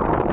you.